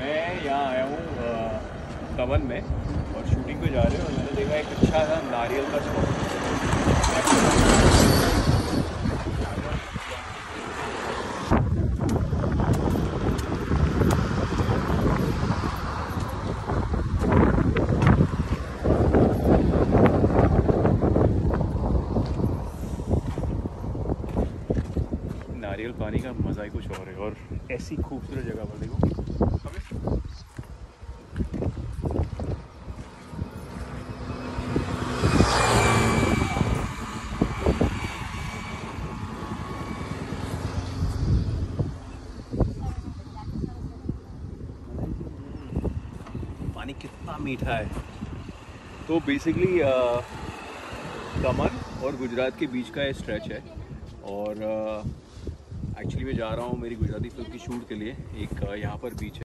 मैं यहाँ आया हूँ तवन में, और शूटिंग पे जा रहे हैं, और मैंने देखा एक अच्छा सा नारियल का नारियल पानी का मज़ा ही कुछ और है, और ऐसी खूबसूरत जगह पर देखो। पानी कितना मीठा है। तो बेसिकली दमन और गुजरात के बीच का ये स्ट्रेच है। और एक्चुअली मैं जा रहा हूँ मेरी गुजराती फ़िल्म की शूट के लिए। एक यहाँ पर बीच है।